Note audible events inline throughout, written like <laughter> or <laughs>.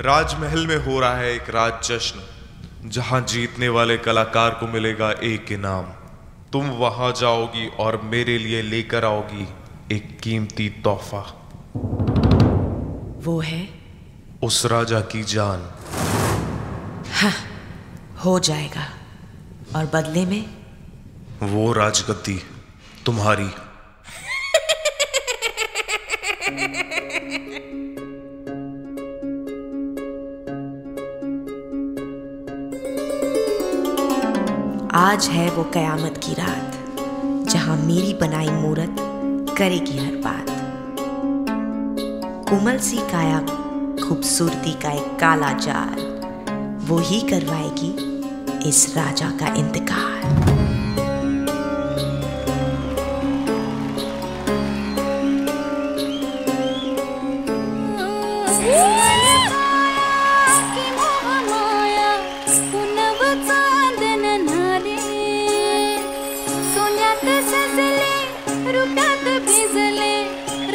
राजमहल में हो रहा है एक राज जश्न जहाँ जीतने वाले कलाकार को मिलेगा एक इनाम। तुम वहाँ जाओगी और मेरे लिए लेकर आओगी एक कीमती तोहफा। वो है? उस राजा की जान। हो जाएगा। और बदले में? वो राजगद्दी तुम्हारी। <laughs> आज है वो कयामत की रात, जहाँ मेरी बनाई मूरत करेगी हर बात। कोमल सी काया, खूबसूरती का एक काला जाल, वो ही करवाएगी इस राजा का इंतकाल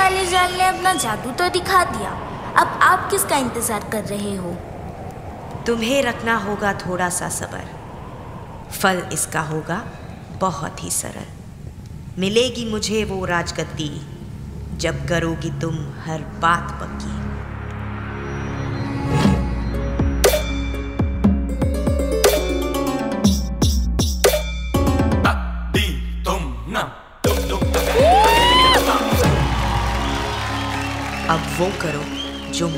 काले जाल ने अपना जादू तो दिखा दिया। अब आप किसका इंतज़ार कर रहे हो? तुम्हें रखना होगा थोड़ा सा सबर। फल इसका होगा बहुत ही सरल। मिलेगी मुझे वो राजगद्दी, जब करोगी तुम हर बात पक्की। अब वो करो जो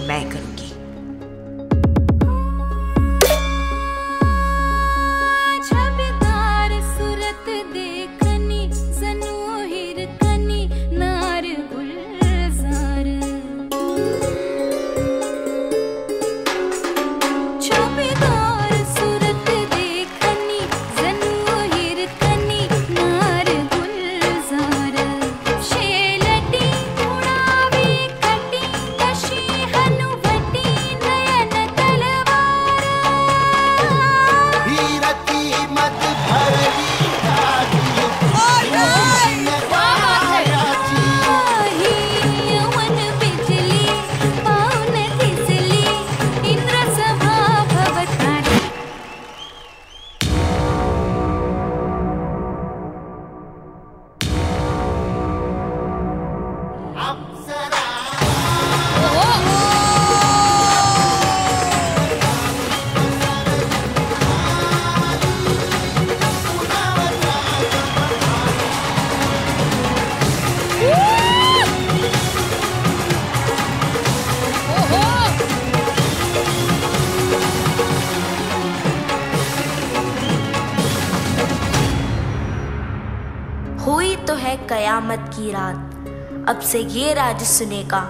कयामत की रात। अब से ये राज सुने का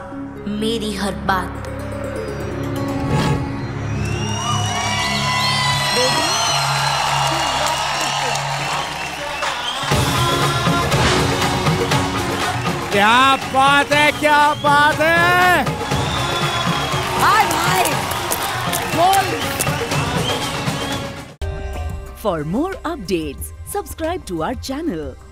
मेरी हर बात। क्या बात है क्या बात है? हाय हाय। बोल। For more updates subscribe to our channel